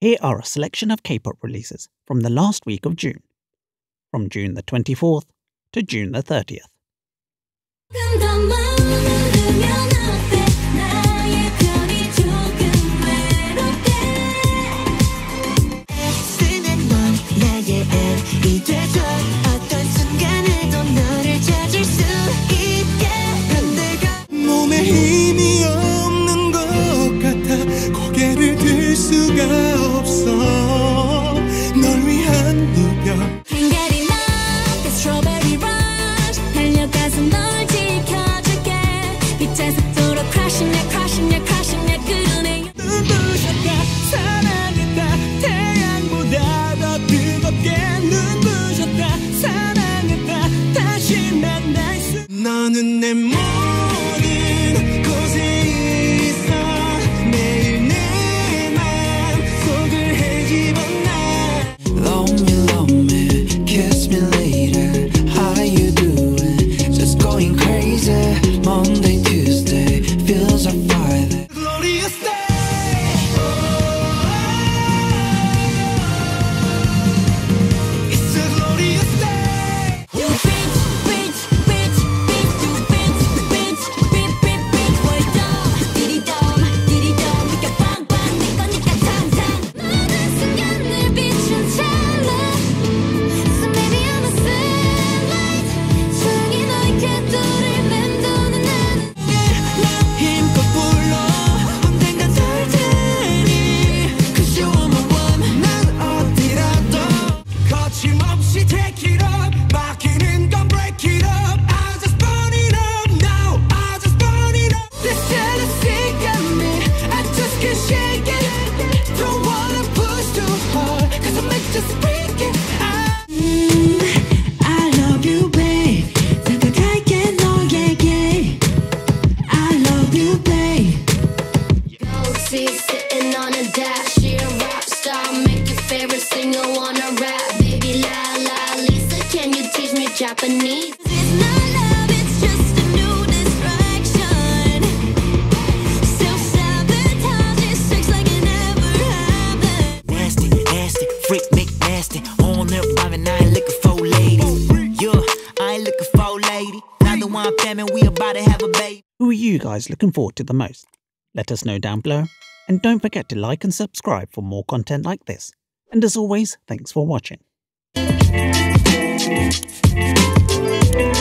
Here are a selection of K pop releases from the last week of June, from June the 24th to June the 30th. 몸에 힘이 없는 것 같아 고개를 들 수가 없어 널 위한 이별. 빙가리 맛 스트로베리 러쉬 달려가서 널 지켜줄게. 빛의 속도로 crashing yeah crashing yeah crashing yeah 그러네. 눈부셨다 사랑했다. 태양보다 더 뜨겁게 눈부셨다 사랑했다. 다시 만날 수 너는 내모 Who are you guys looking forward to the most? Let us know down below. And don't forget to like and subscribe for more content like this. And as always, thanks for watching. Thank